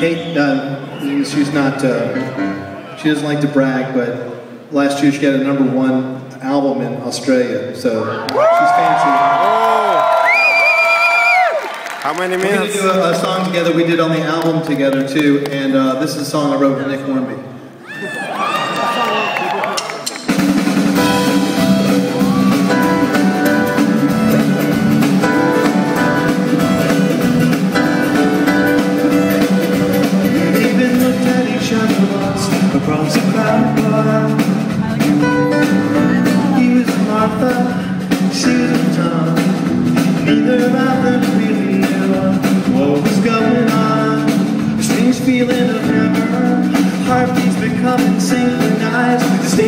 Kate, uh, she's not, uh, she doesn't like to brag, but last year she got a number one album in Australia, so she's fancy. How many minutes? We're going to do a, a, song together. We did on the album together, too, and uh, this is a song I wrote with Nick Hornby.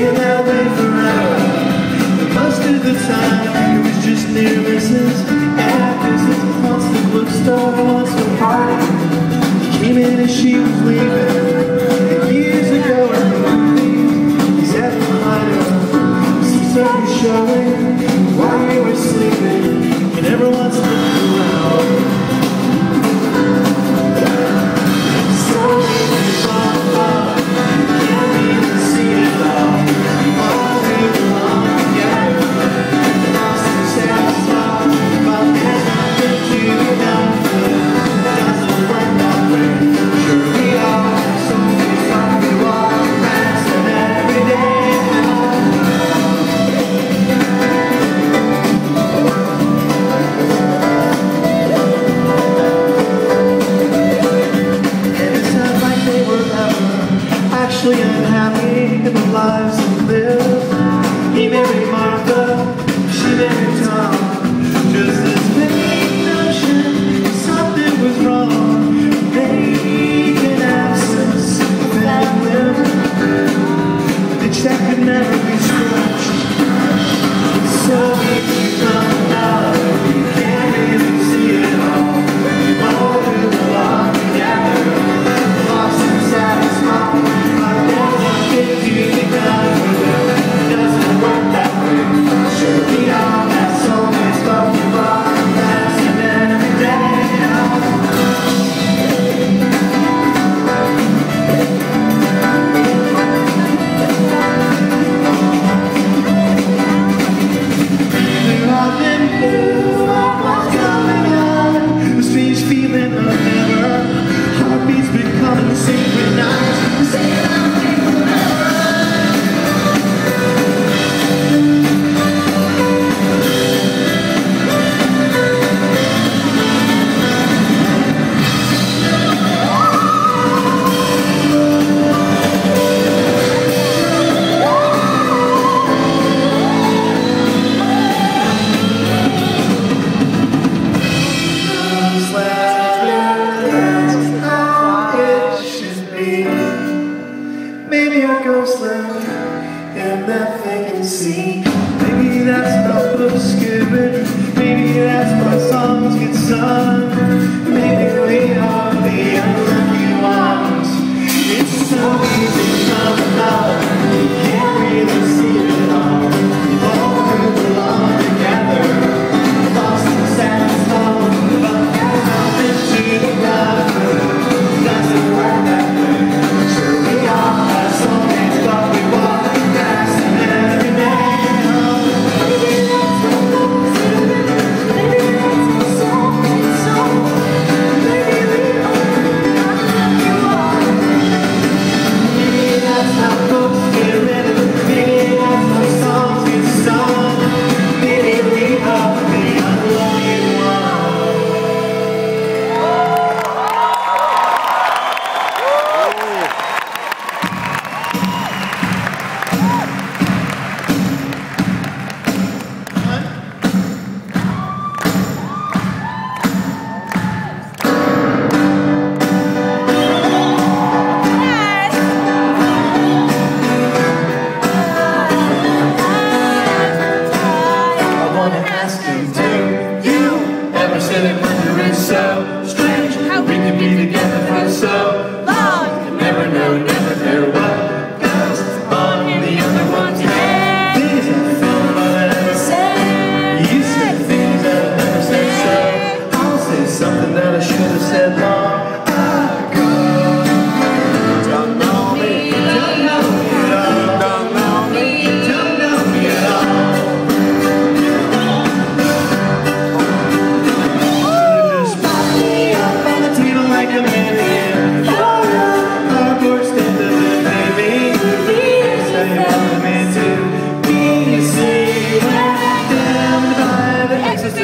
staying that way forever. But most of the time, it was just near misses. in that vacancy. Maybe that's my books get written. Maybe that's why songs get sung. Maybe we are the unlucky ones. It's so easy.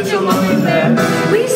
such a moment there. We